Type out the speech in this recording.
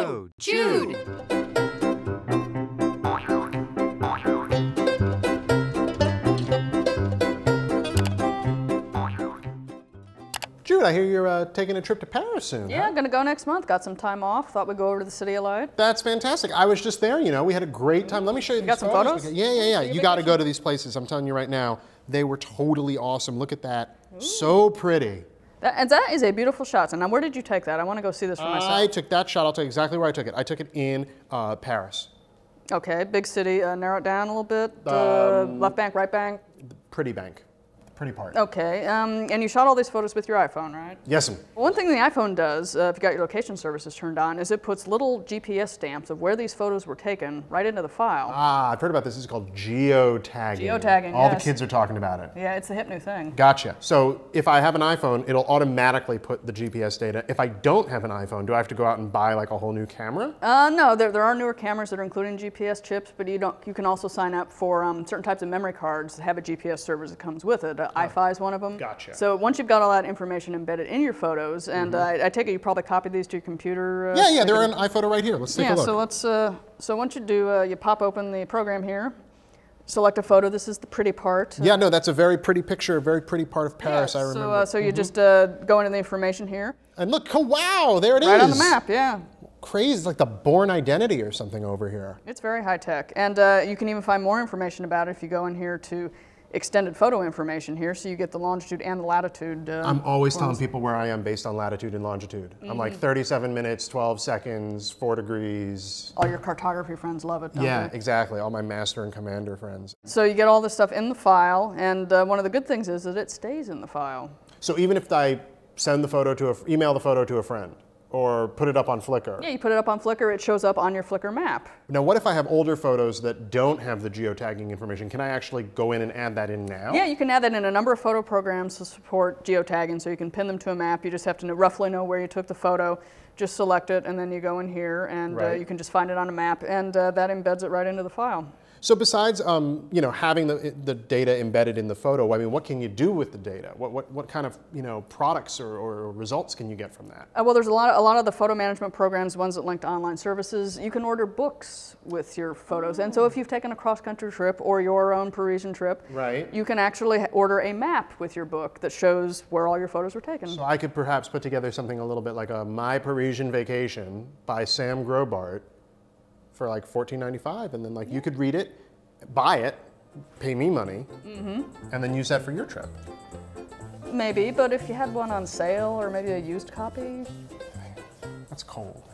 Yo, Jude. Jude, I hear you're uh, taking a trip to Paris soon. Yeah, huh? Gonna go next month. Got some time off. Thought we'd go over to the City of Light. That's fantastic. I was just there, you know, we had a great time. Let me show you, got these some photos. photos? Yeah, yeah, yeah. You got to go to these places. I'm telling you right now, they were totally awesome. Look at that. So pretty. And that is a beautiful shot. And now, where did you take that? I want to go see this for myself. I took that shot. I'll tell you exactly where I took it. I took it in uh, Paris. Okay, big city. Uh, narrow it down a little bit. Uh, Um, left bank, right bank. Pretty bank. Pretty part. Okay, um, and you shot all these photos with your iPhone, right? Yes. One thing the iPhone does, uh, if you got your location services turned on, is it puts little GPS stamps of where these photos were taken right into the file. Ah, I've heard about this. This is called geotagging. Geotagging, All yes. the kids are talking about it. yeah, it's a hip new thing. Gotcha. So if I have an iPhone, it'll automatically put the GPS data. If I don't have an iPhone, do I have to go out and buy like a whole new camera? Uh, no, there, there are newer cameras that are including GPS chips, but you don't. You can also sign up for um, certain types of memory cards that have a GPS service that comes with it. Uh, Eye-Fi is one of them. Gotcha. So once you've got all that information embedded in your photos, and uh, I, I take it you probably copied these to your computer. Uh. Yeah, yeah, they're on iPhoto right here. Let's take yeah, a look. Yeah, so let's. Uh, so once you do, uh, you pop open the program here, select a photo. This is the pretty part. yeah, no, that's a very pretty picture, a very pretty part of Paris, I remember. So, uh, so you just uh, go into the information here, and look, oh, wow, there it is. right on the map. Yeah. Crazy, it's like the Bourne Identity or something over here. It's very high tech. And uh, you can even find more information about it if you go in here to extended photo information here. So you get the longitude and the latitude. Uh, I'm always telling people where I am based on latitude and longitude. I'm Mm-hmm. like 37 minutes, 12 seconds, 4 degrees. all your cartography friends love it. Don't Yeah, They? exactly. All my master and commander friends. So you get all this stuff in the file. And uh, one of the good things is that it stays in the file. So even if I send the photo to a, email the photo to a friend or put it up on Flickr. Yeah, you put it up on Flickr, it shows up on your Flickr map. Now, what if I have older photos that don't have the geotagging information? Can I actually go in and add that in now? Yeah, you can add that in a number of photo programs to support geotagging, so you can pin them to a map. You just have to know, roughly know where you took the photo. Just select it, and then you go in here, and uh, you can just find it on a map, and uh, that embeds it right into the file. So besides, um, you know, having the, the data embedded in the photo, I mean, what can you do with the data? What, what, what kind of, you know, products or, or results can you get from that? Uh, well, there's a lot, a lot of the photo management programs, ones that link to online services. You can order books with your photos, and so if you've taken a cross-country trip or your own Parisian trip, Right. you can actually order a map with your book that shows where all your photos were taken. So I could perhaps put together something a little bit like a My Parisian Vacation by Sam Grobart for like $14.95, and then like you could read it, buy it, pay me money, mm-hmm. and then use that for your trip. Maybe, but if you had one on sale or maybe a used copy, it's cold.